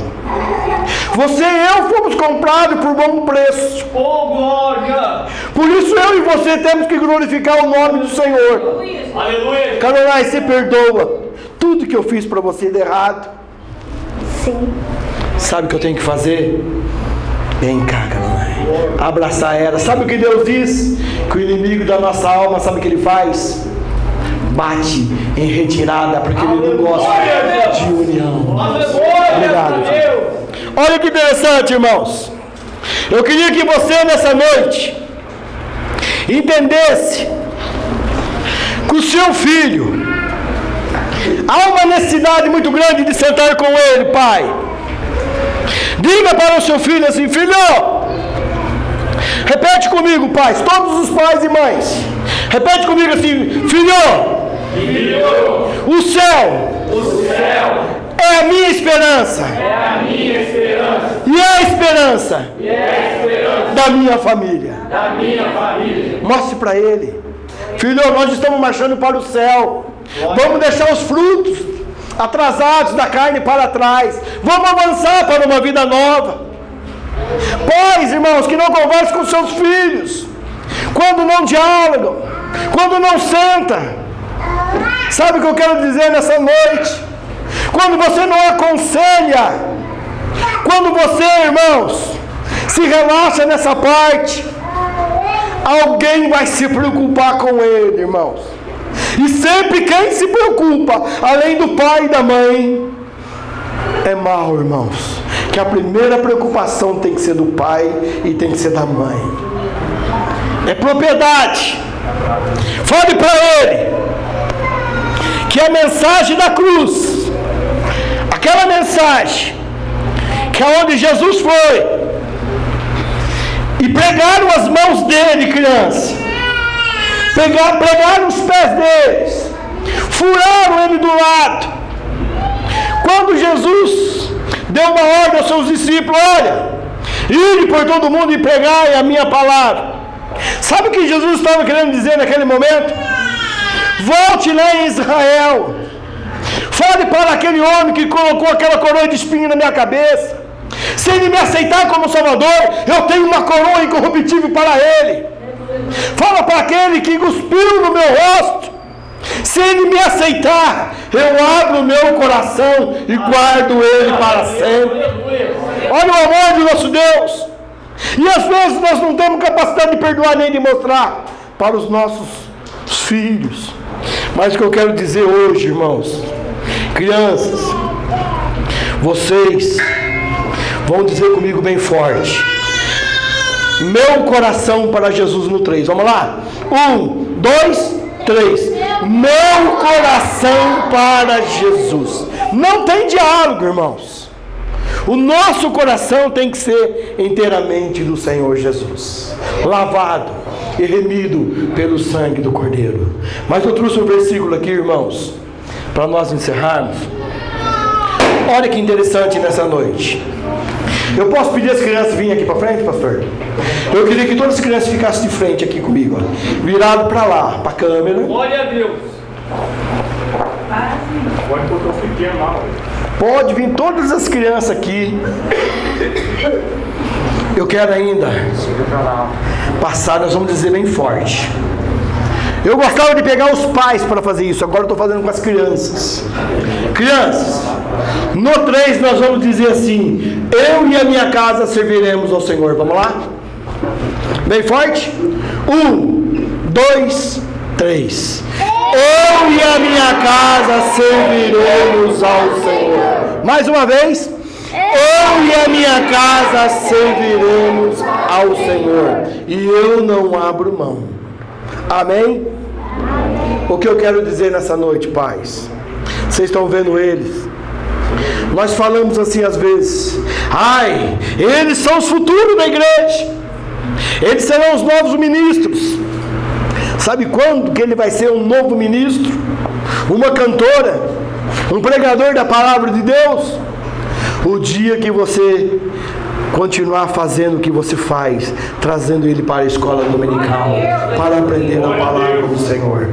Você e eu fomos comprados por bom preço. Oh, glória. Por isso eu e você temos que glorificar o nome do Senhor. Aleluia. Caroline, você perdoa tudo que eu fiz para você de errado. Sim. Sabe o que eu tenho que fazer? Vem cá, Caroline. Abraçar ela. Sabe o que Deus diz? Que o inimigo da nossa alma, sabe o que ele faz? Bate em retirada, porque ele não gosta de união. Aleluia. Obrigado. Olha que interessante, irmãos. Eu queria que você nessa noite entendesse que o seu filho há uma necessidade muito grande de sentar com ele, pai. Diga para o seu filho assim, filho. Repete comigo, pais, todos os pais e mães. Repete comigo assim, filho. O céu O céu é a minha esperança é a minha esperança e é a esperança e é a esperança da minha família. da minha família. Mostre para ele, filho, nós estamos marchando para o céu. Vamos deixar os frutos atrasados da carne para trás. Vamos avançar para uma vida nova. Pais, irmãos, que não conversam com seus filhos, quando não dialogam, quando não sentam. Sabe o que eu quero dizer nessa noite? Quando você não aconselha, quando você, irmãos, se relaxa nessa parte, alguém vai se preocupar com ele, irmãos. E sempre quem se preocupa, além do pai e da mãe, é mal, irmãos. Que a primeira preocupação tem que ser do pai e tem que ser da mãe. É propriedade. Fale para ele que a mensagem da cruz, aquela mensagem, que é onde Jesus foi, e pregaram as mãos dele, criança, pegaram, pregaram os pés deles, furaram ele do lado. Quando Jesus deu uma ordem aos seus discípulos: olha, ide por todo mundo e pregai a minha palavra. Sabe o que Jesus estava querendo dizer naquele momento? Volte lá em Israel. Fale para aquele homem que colocou aquela coroa de espinho na minha cabeça. Se ele me aceitar como Salvador, eu tenho uma coroa incorruptível para ele. Fala para aquele que cuspiu no meu rosto. Se ele me aceitar, eu abro o meu coração e guardo ele para sempre. Olha o amor de nosso Deus. E às vezes nós não temos capacidade de perdoar nem de mostrar para os nossos filhos. Mas o que eu quero dizer hoje, irmãos, crianças, vocês vão dizer comigo bem forte. Meu coração para Jesus no 3. Vamos lá? Um, dois, três. Meu coração para Jesus. Não tem diálogo, irmãos. O nosso coração tem que ser inteiramente do Senhor Jesus, lavado e remido pelo sangue do Cordeiro. Mas eu trouxe um versículo aqui, irmãos, para nós encerrarmos. Olha que interessante nessa noite. Eu posso pedir as crianças virem aqui para frente, pastor? Eu queria que todas as crianças ficassem de frente aqui comigo, ó. virado para lá, para a câmera. Glória a Deus. Pode botar os pequenos lá. Pode vir todas as crianças aqui. Eu quero ainda passar, nós vamos dizer bem forte. Eu gostava de pegar os pais para fazer isso, agora eu estou fazendo com as crianças. Crianças, no 3 nós vamos dizer assim: Eu e a minha casa serviremos ao Senhor. Vamos lá? Bem forte? Um, dois, três. Eu e a minha casa serviremos ao Senhor. Mais uma vez. Eu e a minha casa serviremos ao Senhor. E eu não abro mão. Amém? O que eu quero dizer nessa noite, pais? Vocês estão vendo eles? Nós falamos assim às vezes: ai, eles são os futuros da igreja, eles serão os novos ministros. Sabe quando que ele vai ser um novo ministro? Uma cantora? Um pregador da palavra de Deus? O dia que você continuar fazendo o que você faz, trazendo ele para a escola dominical, para aprender a palavra do Senhor.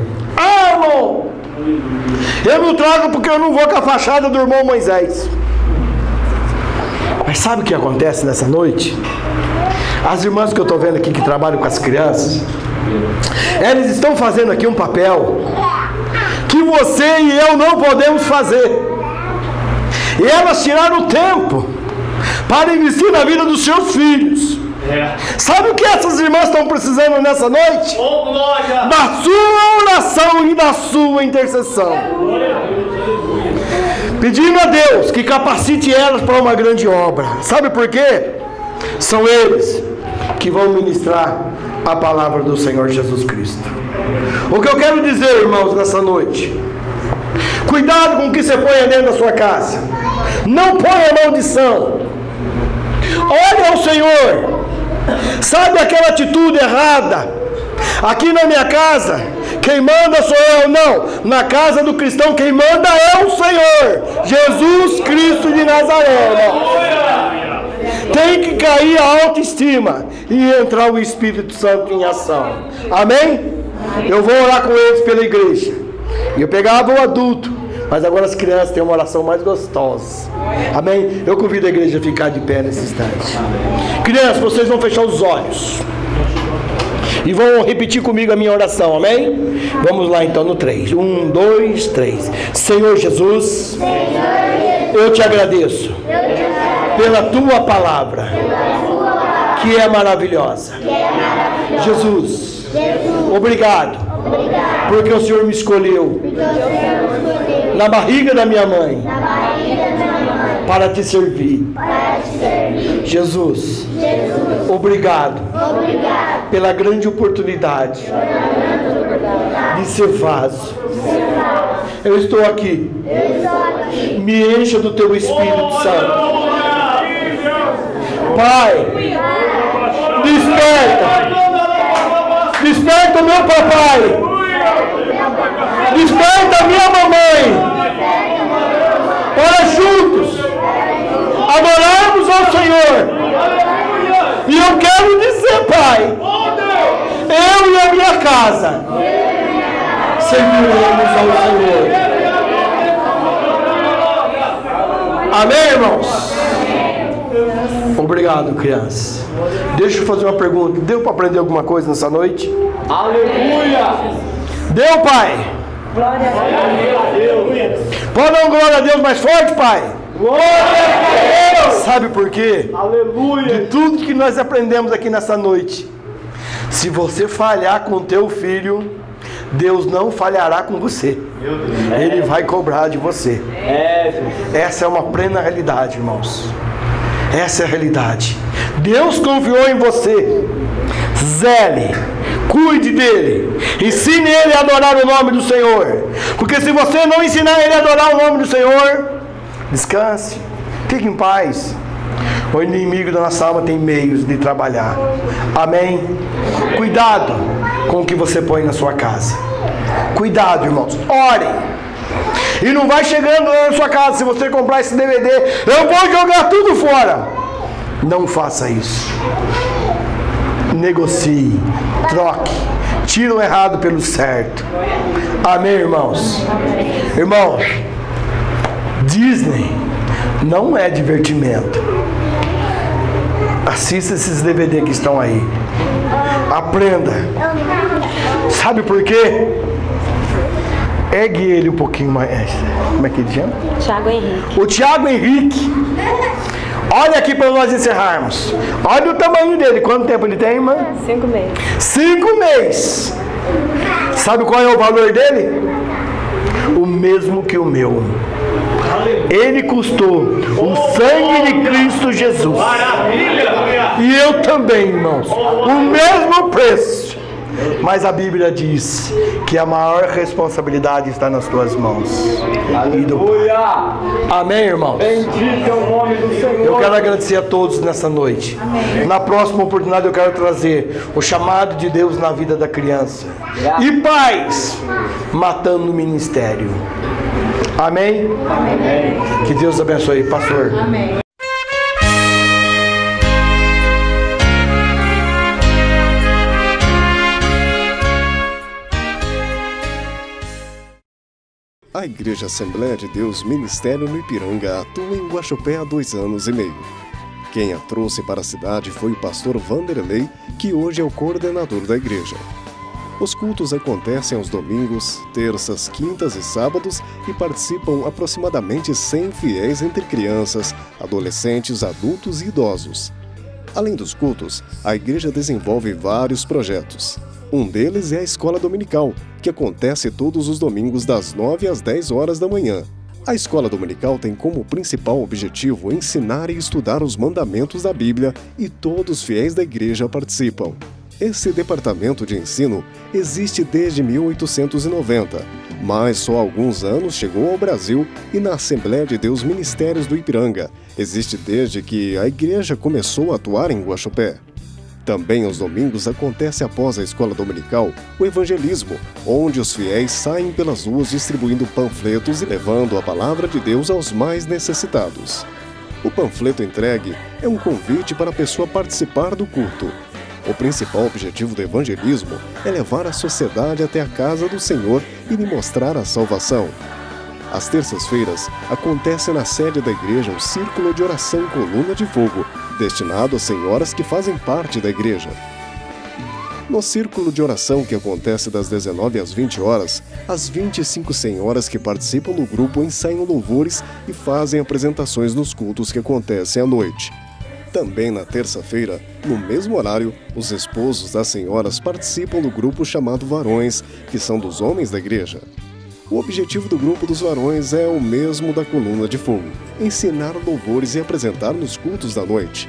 Eu não trago porque eu não vou com a fachada do irmão Moisés. Mas sabe o que acontece nessa noite? As irmãs que eu estou vendo aqui que trabalham com as crianças, elas estão fazendo aqui um papel que você e eu não podemos fazer. E elas tiraram o tempo para investir na vida dos seus filhos. É. Sabe o que essas irmãs estão precisando nessa noite? Glória. Da sua oração e da sua intercessão. Pedindo a Deus que capacite elas para uma grande obra. Sabe por quê? São eles que vão ministrar a palavra do Senhor Jesus Cristo. O que eu quero dizer, irmãos, nessa noite. Cuidado com o que você põe dentro da sua casa. Não ponha maldição. Olha ao Senhor. Sabe aquela atitude errada? Aqui na minha casa, quem manda sou eu, não. Na casa do cristão, quem manda é o Senhor, Jesus Cristo de Nazaré. irmão. Tem que cair a autoestima e entrar o Espírito Santo em ação. Amém? Eu vou orar com eles pela igreja. Eu pegava o adulto, mas agora as crianças têm uma oração mais gostosa. Amém? Eu convido a igreja a ficar de pé nesse instante. Crianças, vocês vão fechar os olhos. E vão repetir comigo a minha oração, amém? Vamos lá então no 3. 1, 2, 3. Senhor Jesus, eu te agradeço pela tua palavra, que é maravilhosa. Jesus, obrigado, porque o Senhor me escolheu na barriga da minha mãe para te servir. Jesus, obrigado pela grande oportunidade de ser vaso. Eu estou aqui. Me encha do teu Espírito Santo. Pai, desperta. Desperta o meu papai. Desperta a minha mamãe. Para juntos adorarmos ao Senhor. E eu quero dizer, Pai, eu e a minha casa serviremos ao Senhor. Amém, irmãos? Obrigado, crianças. Deixa eu fazer uma pergunta. Deu para aprender alguma coisa nessa noite? Aleluia! Deu, pai? Glória a Deus! Pode dar um glória a Deus mais forte, pai? Glória a Deus! Sabe por quê? De Aleluia! tudo que nós aprendemos aqui nessa noite. Se você falhar com teu filho, Deus não falhará com você. Ele vai cobrar de você. É. Essa é uma plena realidade, irmãos. Essa é a realidade. Deus confiou em você. Zele, cuide dele. Ensine ele a adorar o nome do Senhor. Porque se você não ensinar ele a adorar o nome do Senhor, descanse, fique em paz. O inimigo da nossa alma tem meios de trabalhar. Amém? Cuidado com o que você põe na sua casa. Cuidado, irmãos. Ore. E não vai chegando na sua casa, se você comprar esse DVD, eu vou jogar tudo fora. Não faça isso. Negocie, troque, tire o errado pelo certo. Amém, irmãos? Irmãos, Disney não é divertimento. Assista esses DVD que estão aí. Aprenda. Sabe por quê? Ergue ele um pouquinho mais. Como é que ele chama? Tiago Henrique. O Tiago Henrique. Olha aqui para nós encerrarmos. Olha o tamanho dele. Quanto tempo ele tem, irmã? Cinco meses. Cinco meses. Sabe qual é o valor dele? O mesmo que o meu. Ele custou o sangue de Cristo Jesus. Maravilha! E eu também, irmãos. O mesmo preço. Mas a Bíblia diz que a maior responsabilidade está nas tuas mãos. Aleluia! Amém, irmãos? Bendito é o nome do Senhor. Eu quero agradecer a todos nessa noite. Na próxima oportunidade eu quero trazer o chamado de Deus na vida da criança. E pais matando o ministério. Amém? Que Deus abençoe, pastor. A Igreja Assembleia de Deus Ministério no Ipiranga atua em Guaxupé há dois anos e meio. Quem a trouxe para a cidade foi o pastor Vanderlei, que hoje é o coordenador da igreja. Os cultos acontecem aos domingos, terças, quintas e sábados e participam aproximadamente 100 fiéis entre crianças, adolescentes, adultos e idosos. Além dos cultos, a igreja desenvolve vários projetos. Um deles é a escola dominical, que acontece todos os domingos das 9 às 10 horas da manhã. A escola dominical tem como principal objetivo ensinar e estudar os mandamentos da Bíblia e todos os fiéis da igreja participam. Esse departamento de ensino existe desde 1890, mas só há alguns anos chegou ao Brasil e na Assembleia de Deus Ministérios do Ipiranga. Existe desde que a igreja começou a atuar em Guaxupé. Também aos domingos acontece após a escola dominical o evangelismo, onde os fiéis saem pelas ruas distribuindo panfletos e levando a palavra de Deus aos mais necessitados. O panfleto entregue é um convite para a pessoa participar do culto. O principal objetivo do evangelismo é levar a sociedade até a casa do Senhor e lhe mostrar a salvação. Às terças-feiras, acontece na sede da igreja o Círculo de Oração Coluna de Fogo, destinado às senhoras que fazem parte da igreja. No círculo de oração que acontece das 19 às 20 horas, as 25 senhoras que participam do grupo ensaiam louvores e fazem apresentações nos cultos que acontecem à noite. Também na terça-feira, no mesmo horário, os esposos das senhoras participam do grupo chamado Varões, que são dos homens da igreja. O objetivo do grupo dos varões é o mesmo da coluna de fogo: ensinar louvores e apresentar nos cultos da noite.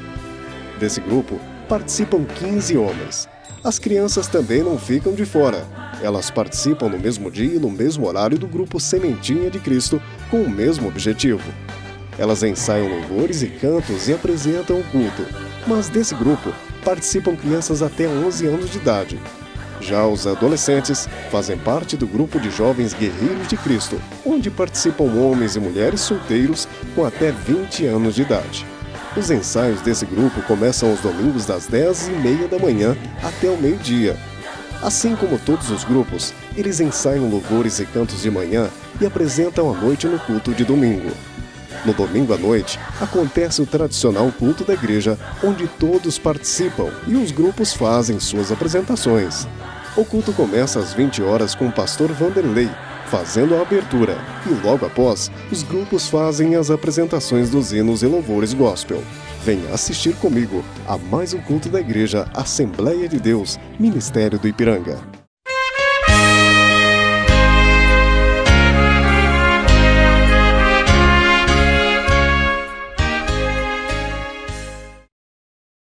Desse grupo participam 15 homens. As crianças também não ficam de fora. Elas participam no mesmo dia e no mesmo horário do grupo Sementinha de Cristo com o mesmo objetivo. Elas ensaiam louvores e cantos e apresentam o culto. Mas desse grupo participam crianças até 11 anos de idade. Já os adolescentes fazem parte do grupo de jovens guerreiros de Cristo, onde participam homens e mulheres solteiros com até 20 anos de idade. Os ensaios desse grupo começam aos domingos das 10 e meia da manhã até o meio-dia. Assim como todos os grupos, eles ensaiam louvores e cantos de manhã e apresentam à noite no culto de domingo. No domingo à noite, acontece o tradicional culto da igreja, onde todos participam e os grupos fazem suas apresentações. O culto começa às 20 horas com o pastor Vanderlei, fazendo a abertura, e logo após, os grupos fazem as apresentações dos hinos e louvores gospel. Venha assistir comigo a mais um culto da igreja Assembleia de Deus, Ministério do Ipiranga.